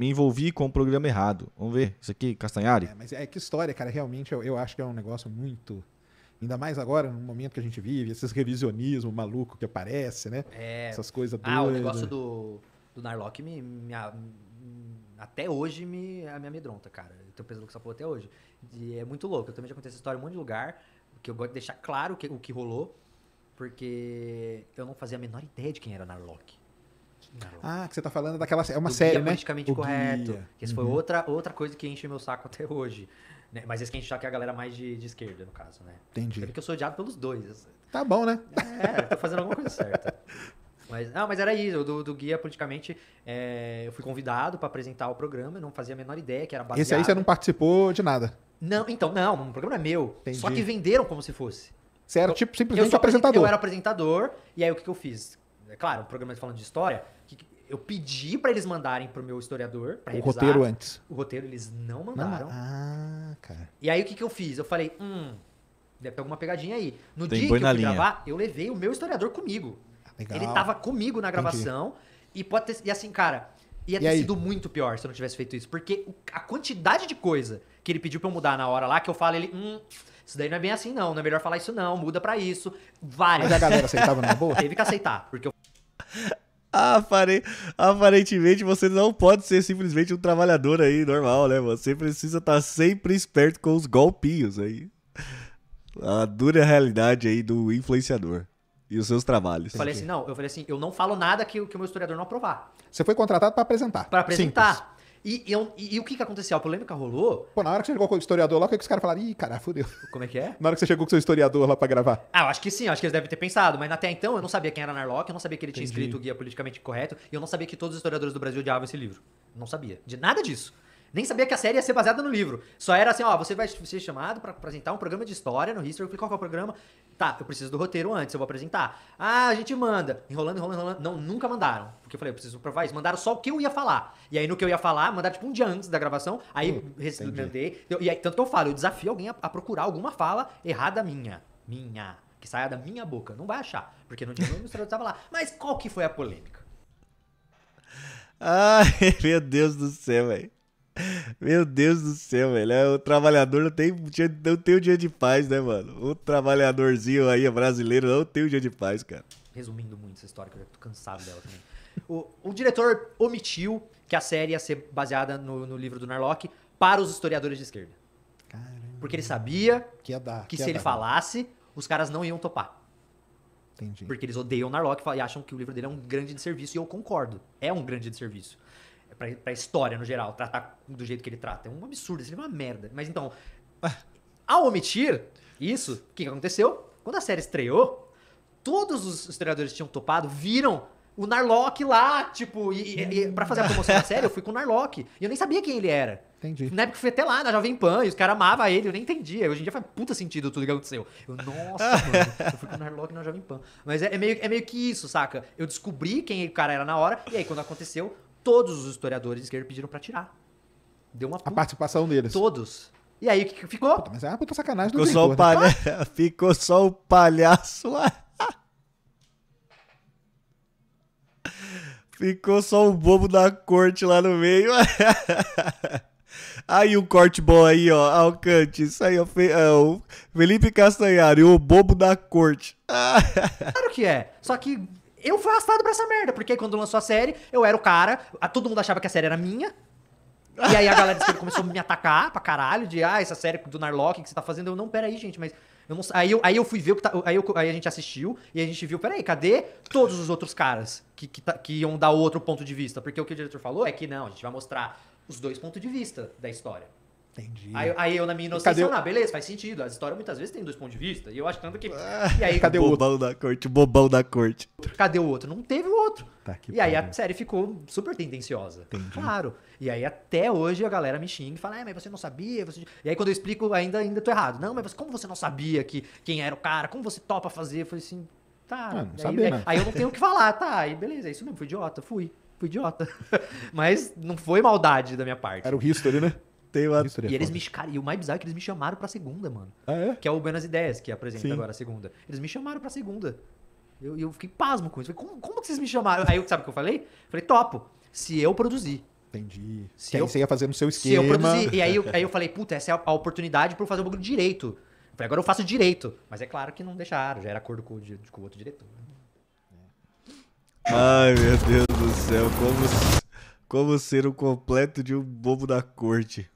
me envolvi com o programa errado. Vamos ver, isso aqui, Castanhari. É, mas é que história, cara, realmente eu, eu acho que é um negócio muito. Ainda mais agora, no momento que a gente vive, esses revisionismo maluco que aparece, né? É. Essas coisas doidas. Ah, o negócio do, do Narlock me, me, a- até hoje me, me amedronta, cara. Eu tô pensando com essa porra até hoje. E é muito louco. Eu também já contei essa história em um monte de lugar. Que eu gosto de deixar claro o que, o que rolou. Porque eu não fazia a menor ideia de quem era Narlock. Ah, que você tá falando daquela. É uma série, né? politicamente O correto. Guia. Que Isso foi outra, outra coisa que enche meu saco até hoje. né? Mas esse que enche o saco é a galera mais de, de esquerda, no caso, né? Entendi. É porque eu sou odiado pelos dois. Tá bom, né? É, tô fazendo alguma coisa certa. Mas, não, mas era isso, do, do guia politicamente, é, eu fui convidado pra apresentar o programa, eu não fazia a menor ideia que era baseado... Esse aí você não participou de nada. Não, então, não, o programa é meu. Entendi. Só que venderam como se fosse. Você era, Eu- tipo, Eu, simplesmente sou apresen- apresentador. eu era apresentador, e aí o que, que eu fiz? É claro, um programa falando de história, que eu pedi pra eles mandarem pro meu historiador, pra O revisar. roteiro antes. O roteiro eles não Não, mandaram. ah, cara. E aí o que, que eu fiz? Eu falei, hum, deve ter alguma pegadinha aí. No Tem dia que na eu fui linha. gravar, eu levei o meu historiador comigo. Legal. Ele tava comigo na gravação e pode ter, e assim, cara, ia E ter aí? sido muito pior se eu não tivesse feito isso, porque a quantidade de coisa que ele pediu pra eu mudar na hora lá, que eu falo, ele, hum, isso daí não é bem assim não, não é melhor falar isso não, muda pra isso. Várias. Mas a galera aceitava numa boa? Teve que aceitar, porque eu Aparentemente você não pode ser simplesmente um trabalhador aí normal, né? Você precisa estar sempre esperto com os golpinhos aí. A dura realidade aí do influenciador e os seus trabalhos. falei assim, não, eu falei assim, eu não falo nada que, o- que o meu historiador não aprovar. Você foi contratado pra apresentar. Pra Simples. E, eu- e- e o que que aconteceu? A polêmica rolou. Pô, na hora que você chegou com o historiador lá, o que, que os caras falaram? Ih, caralho, fudeu. Como é que é? Na hora que você chegou com o seu historiador lá pra gravar. Ah, eu acho que sim, eu acho que eles devem ter pensado, mas até então eu não sabia quem era Narlock, eu não sabia que ele tinha Entendi. escrito o Guia Politicamente Correto, e eu não sabia que todos os historiadores do Brasil odiavam esse livro. Não sabia. De nada disso. Nem sabia que a série ia ser baseada no livro. Só era assim, ó, você vai ser chamado pra apresentar um programa de história no History. Eu falei, qual que é o programa? Tá, eu preciso do roteiro antes, eu vou apresentar. Ah, a gente manda. Enrolando, enrolando, enrolando. Não, nunca mandaram. Porque eu falei, eu preciso provar isso. Mandaram só o que eu ia falar. E aí no que eu ia falar, mandaram tipo um dia antes da gravação. Aí Hum, mandei. E aí, tanto que eu falo, eu desafio alguém a, a procurar alguma fala errada minha. Minha. Que saia da minha boca. Não vai achar. Porque no dia meu historiador estava lá. Mas qual que foi a polêmica? Ai, meu Deus do céu, velho. Meu Deus do céu, velho. É, O trabalhador não tem, dia- não tem o dia de paz, né, mano? O trabalhadorzinho aí brasileiro não tem o dia de paz, cara. Resumindo muito essa história, que eu já tô cansado dela também. O, o diretor omitiu que a série ia ser baseada no, no livro do Narlock para os historiadores de esquerda. Caramba. Porque ele sabia Que ia dar. que ia se ele dar. falasse, os caras não iam topar. Entendi. Porque eles odeiam o Narlock e acham que o livro dele é um grande desserviço. E eu concordo. É um grande desserviço. Pra, pra história, no geral. Tratar do jeito que ele trata. É um absurdo. Livro é uma merda. Mas então, ao omitir isso, o que, que aconteceu? Quando a série estreou, todos os historiadores que tinham topado viram o Narlock lá, tipo, e, e, e pra fazer a promoção da série, eu fui com o Narlock. E eu nem sabia quem ele era. Entendi. Na época eu fui até lá, na Jovem Pan, e os caras amavam ele, eu nem entendia. Hoje em dia faz puta sentido tudo que aconteceu. Eu, nossa, mano, eu fui com o Narlock na Jovem Pan. Mas é, é meio, é meio que isso, saca? Eu descobri quem o cara era na hora, e aí quando aconteceu, todos os historiadores de esquerda pediram pra tirar. Deu uma A puta. participação deles. Todos. E aí o que ficou? Puta, mas é uma puta sacanagem do Ficou só, o né? palha... Ficou só o palhaço lá. Ficou só o bobo da corte lá no meio. Aí um corte bom aí, ó. Alcante. Isso aí, ó. Fe- é, o Felipe Castanhari, o bobo da corte. Claro que é. Só que eu fui arrastado pra essa merda, porque quando lançou a série, eu era o cara, a- todo mundo achava que a série era minha. E aí a galera começou a me atacar pra caralho, de ah, essa série do Narlock que você tá fazendo. Eu, não, peraí, gente, mas. Eu não, aí, eu, aí eu fui ver o que tá. Aí, eu- aí a gente assistiu e a gente viu, peraí, cadê todos os outros caras que, que, tá- que iam dar outro ponto de vista? Porque o que o diretor falou é que não, a gente vai mostrar os dois pontos de vista da história. Entendi. Aí, aí eu, na minha Cadê inocência, o- ah, beleza, faz sentido. A história muitas vezes tem dois pontos de vista. E eu acho tanto que. E aí, Cadê o outro? bobão da corte, bobão da corte. Cadê o outro? Não teve o outro. Tá que e aí a pariu. série ficou super tendenciosa. Entendi. Claro. E aí até hoje a galera me xinga e fala, é, mas você não sabia. Você... E aí quando eu explico, ainda, ainda tô errado. Não, mas como você não sabia que quem era o cara? Como você topa fazer? Eu falei assim, tá. Ah, não aí, sabia, aí- né? aí eu não tenho o que falar, tá. Aí beleza, é isso mesmo, fui idiota, fui. Fui idiota. mas não foi maldade da minha parte. Era o History, né? Tem. History é E eles me. Cara, e o mais bizarro é que eles me chamaram pra segunda, mano. Ah, é? Que é o Buenas Ideias, que apresenta Sim. agora a segunda. Eles me chamaram pra segunda. E eu, eu fiquei pasmo com isso. Falei, como, como que vocês me chamaram? Aí eu- sabe o que eu falei? Falei, topo. Se eu produzir. Entendi. Se que aí eu- você ia fazer no seu Se eu esquema. produzir. E aí eu, aí eu falei, puta, essa é a, oportunidade pra eu fazer o bagulho direito. Eu falei, agora eu faço direito. Mas é claro que não deixaram, já era acordo com, o com o outro diretor. Ai, meu Deus do céu, como, como ser um completo de um bobo da corte.